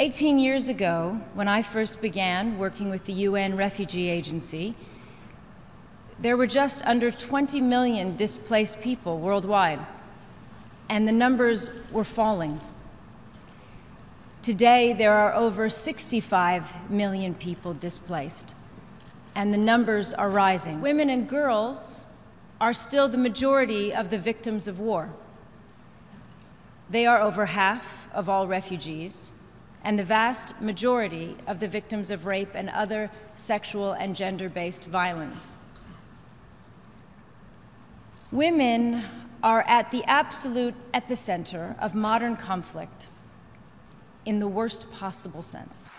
18 years ago, when I first began working with the UN Refugee Agency, there were just under 20 million displaced people worldwide, and the numbers were falling. Today, there are over 65 million people displaced, and the numbers are rising. Women and girls are still the majority of the victims of war. They are over half of all refugees and the vast majority of the victims of rape and other sexual and gender based violence. Women are at the absolute epicenter of modern conflict in the worst possible sense.